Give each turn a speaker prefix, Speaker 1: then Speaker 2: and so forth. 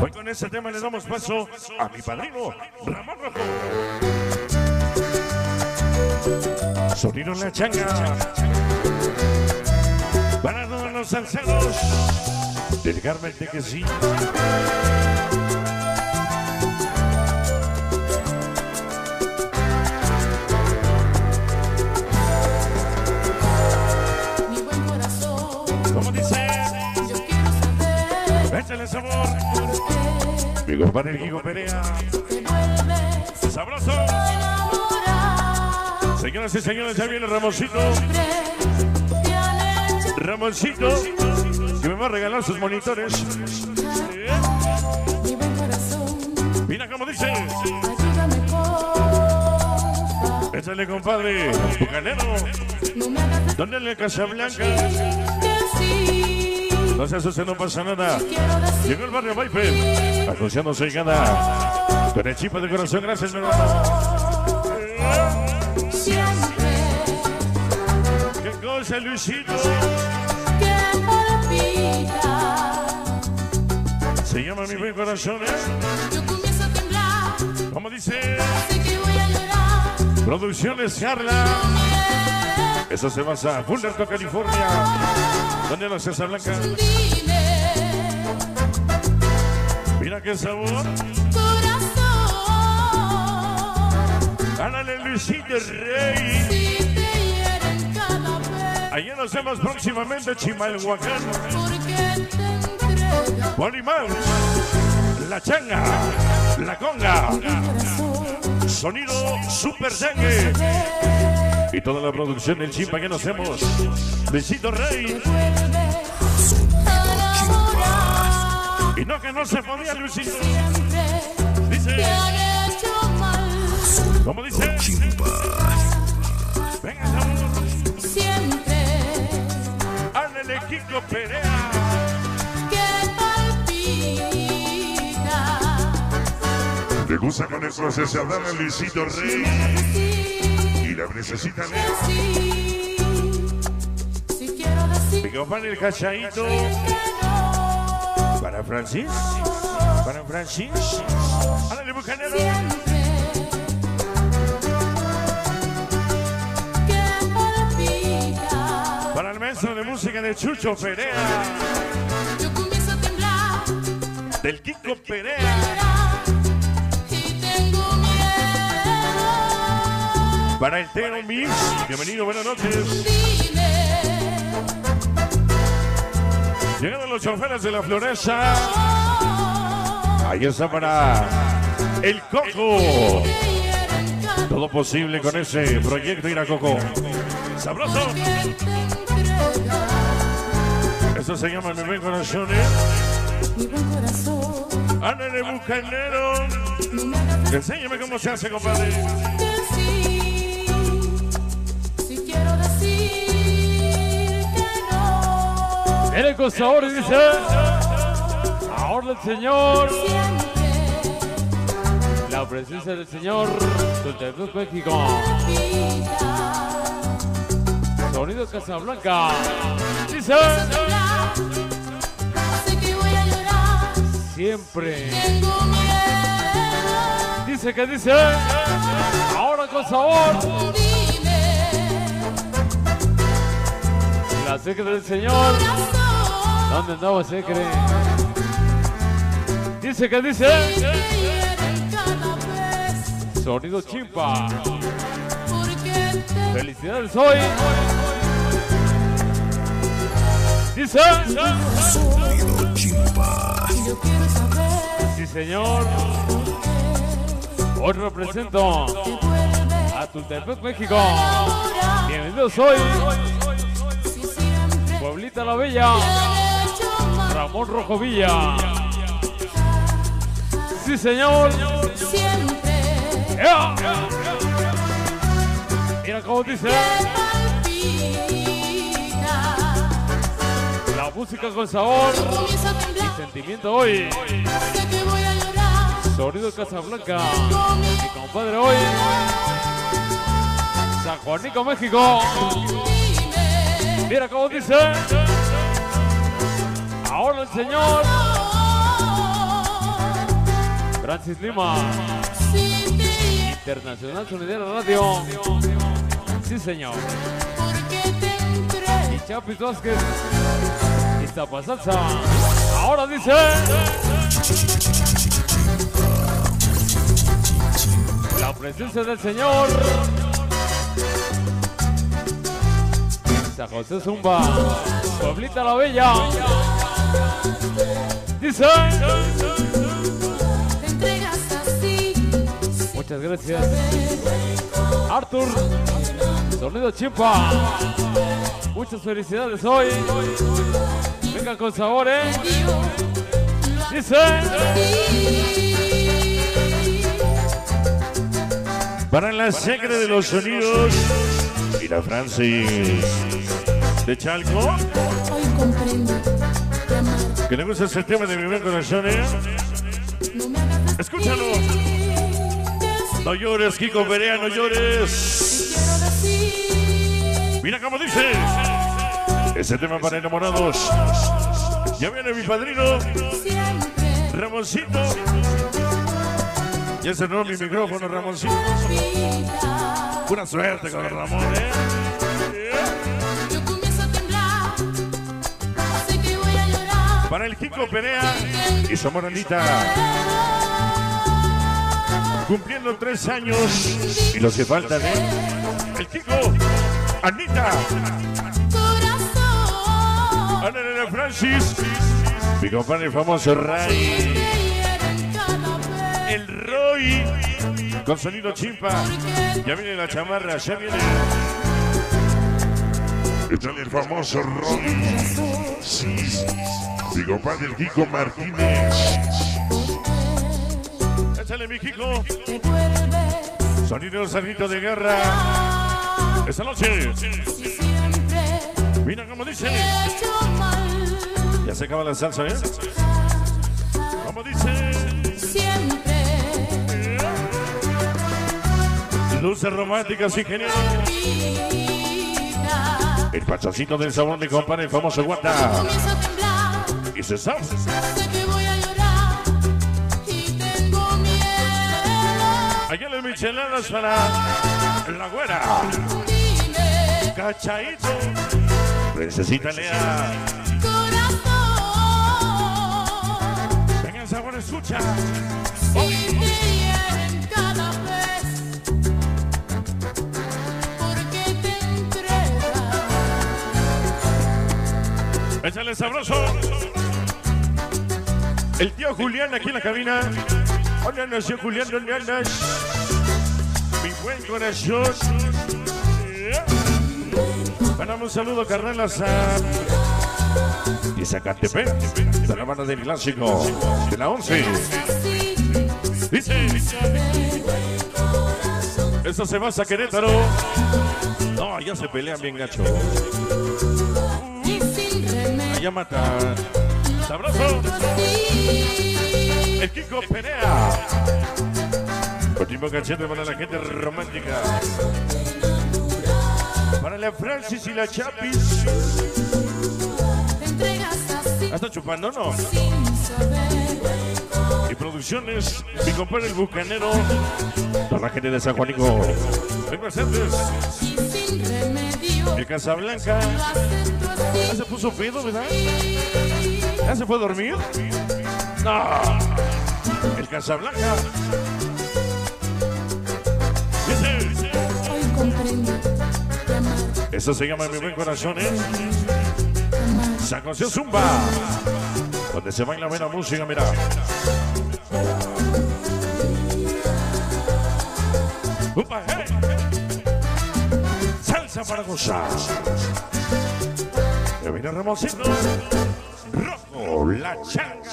Speaker 1: Hoy con este tema le damos paso a mi padrino, Ramón Rojo. Sonido la changa. Para todos los salseros del Carmen de Échale sabor. Mi compadre Guigo Perea. Sabroso. Señoras y señores, ya viene Ramoncito. Ramoncito, que me va a regalar sus monitores. Mira cómo dice. Échale, compadre. Bucanero. ¿Dónde en la Casa
Speaker 2: Decir que sí.
Speaker 1: No pasa nada. Llegó el barrio Viper. Asociándose y gana. Con el chipa de corazón, gracias, mi hermano.
Speaker 2: siempre
Speaker 1: ¿Qué cosa, Luisito? Se llama mi buen corazón, ¿eh?
Speaker 2: Yo comienzo a temblar.
Speaker 1: ¿Cómo dice?
Speaker 2: Sé que voy a llorar.
Speaker 1: Producciones Carla. Eso se basa a Fullerton, California. ¿Dónde la Casa Blanca? Mira qué sabor. Ándale, Luisito Rey. Allá nos vemos próximamente, Chimalhuacán. Mouse. La changa. La conga. Sonido Super Dengue. Y toda la producción del chimpa que nos hacemos. Luisito Rey. Y no que no se podía, Luisito. Dice.
Speaker 2: te han hecho mal.
Speaker 1: ¿Cómo dice? Venga.
Speaker 2: Siempre
Speaker 1: Ándale, Kiko Perea.
Speaker 2: que palpita.
Speaker 1: Le gusta con eso se Luisito Rey. Y la necesitan. Mi compadre el
Speaker 2: no.
Speaker 1: Para Francis. Para Francis. Ándale, bucanero. Para el maestro de música de Chucho Perea.
Speaker 2: Yo comienzo a temblar,
Speaker 1: Del Kiko Perea. Para el Teo Mix. Bienvenido, buenas noches. Llegaron los choferes de la Floresta. Ahí está para el Coco. Todo posible con ese proyecto ir a Coco. Sabroso. Eso se llama Mi Buen Corazón, ¿eh? Ándale, bucanero. Enséñame cómo se hace, compadre.
Speaker 2: Que no.
Speaker 3: El acosador dice, ahora el Señor, la presencia del Señor, Tultepec, México, sonido Casablanca, dice, siempre, dice que dice, ahora con sabor, la secre del Señor, ¿dónde andaba secre? Dice que dice,
Speaker 2: hieren cada vez.
Speaker 3: sonido chimpa, felicidades hoy, dice,
Speaker 2: quiero saber
Speaker 3: sí señor, hoy represento a Tultepec, México. Bienvenidos hoy, Pueblita la Bella. Ramón Rojo Villa. Sí, señor.
Speaker 2: Siempre.
Speaker 3: Mira cómo dice la música con sabor y sentimiento hoy. Sonido Casablanca. Mi compadre hoy, Juanico, México. Mira cómo dice. Ahora el señor Francis Lima, Internacional Sonidera Radio. Sí, señor. Y Chapis Vázquez. Iztapa Salsa. Ahora dice. La presencia del señor. José Zumba. Pueblita la Bella. Dice.
Speaker 2: Te entregas así,
Speaker 3: Muchas gracias. Arthur. Sonido Chimpa. Muchas felicidades hoy. Venga con sabor, eh. Dice.
Speaker 1: Para la sangre de los sonidos. Mira, Francis. De Chalco.
Speaker 2: hoy comprendo que
Speaker 1: le gusta ese tema de mi buen corazón, ¿eh? Escúchalo. No llores, Kiko Perea, no llores. Mira cómo dice. Ese tema para enamorados. Ya viene mi padrino, Ramoncito. Ya cerró mi micrófono, Ramoncito. Pura suerte con el Ramón, ¿eh? Para el Kiko Perea y su amor Anita. Cumpliendo tres años y los que faltan, ¿eh? El Kiko, Anita, Ana Elena Francis, mi compadre famoso Ray, el Roy, con sonido chimpa. Ya viene la chamarra, ya viene.
Speaker 4: Échale el famoso Roy. Sí. Mi compadre el Kiko Martínez.
Speaker 1: Échale mi Kiko, sonido salito de guerra. Esta noche, mira cómo dice. Ya se acaba la salsa, ¿eh? Como dice.
Speaker 2: Siempre
Speaker 1: Luces románticas
Speaker 2: vida.
Speaker 1: El pachacito del sabor, mi compadre, el famoso Guata. Y se sabe.
Speaker 2: sé que voy a llorar y tengo miedo.
Speaker 1: Allá las micheladas para la güera. Cachaito. Princesita Lea.
Speaker 2: corazón,
Speaker 1: Venga, sabor, escucha.
Speaker 2: si te
Speaker 1: El tío Julián aquí en la cabina. Hola, nació Julián, ¿dónde andas? Mi buen corazón. Mandamos un saludo, carnalas, a... Y Zacatepec, de la banda del clásico, de la 11.
Speaker 2: Así,
Speaker 1: Dice, se va a Querétaro. No, allá se pelean bien gacho. Allá matan. Sabroso. El Kiko Perea. Último cachete para la gente romántica. Para la Francis y la Chapis. ¿Está chupando no? Y producciones, mi compadre el bucanero. Para la gente de San Juanico. Ven presentes. De Casablanca. Ya se puso pedo, ¿verdad? ¿Ya se fue a dormir? No. El Casablanca.
Speaker 2: Que
Speaker 1: Eso se llama Mi Buen Corazón, ¿eh? San José Zumba. Donde se baila buena música, mira. Upa, hey. Salsa para gozar. Ya viene Ramoncito. Rojo, la chanza.